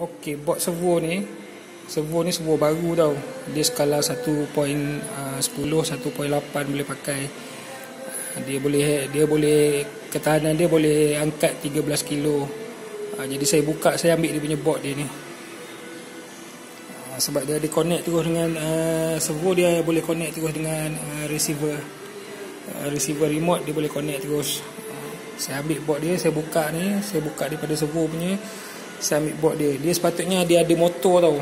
Okey, bot servo ni servo ni servo baru tau. Dia skala 1.10 1.8 boleh pakai. Dia boleh dia boleh ketahanan dia boleh angkat 13 kilo. Ha, jadi saya buka saya ambil dia punya bot dia ni. Sebab dia ada connect terus dengan uh, servo dia boleh connect terus dengan uh, receiver. Uh, receiver remote dia boleh connect terus. Saya ambil bot dia, saya buka ni, saya buka daripada servo punya ambil bot dia. Dia sepatutnya dia ada motor tau.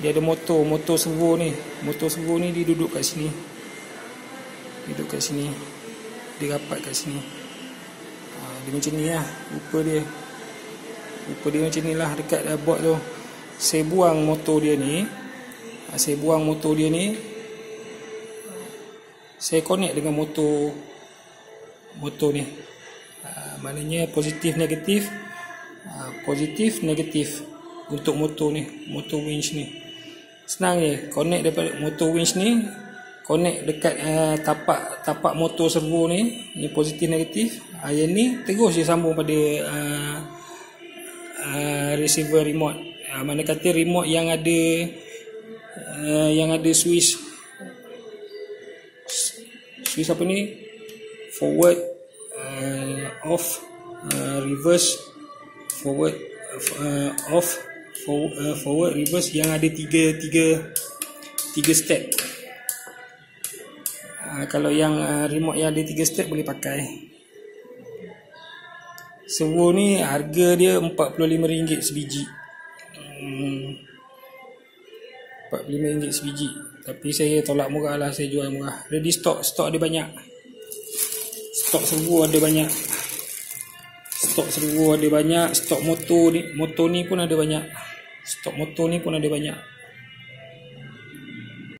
Dia ada motor motor servo ni. Motor servo ni dia duduk kat sini. Duduk kat sini. Dia rapat kat sini. Ha, dia macam ni lah. Rupa dia. Rupa dia macam ni lah dekat bot tu. Saya buang motor dia ni. Ha, saya buang motor dia ni. Saya connect dengan motor motor ni. Ha, maknanya positif negatif Ha, positif negatif. Untuk motor ni motor winch ni. Senang je connect daripada motor winch ni connect dekat uh, tapak tapak motor servo ni ni positif negatif. Uh, yang ni terus dia sambung pada uh, uh, receiver remote. Uh, mana kata remote yang ada uh, yang ada switch. Switch apa ni? Forward uh, off uh, reverse forward uh, off forward, uh, forward reverse yang ada tiga tiga tiga step. Uh, kalau yang uh, remote yang ada tiga step boleh pakai. Servo ni harga dia RM45 sebiji. Hmm, RM45 sebiji. Tapi saya tolak murah lah saya jual murah. Ready stock stock ada banyak. Stok servo ada banyak stok servo ada banyak stok motor ni motor ni pun ada banyak. Stok motor ni pun ada banyak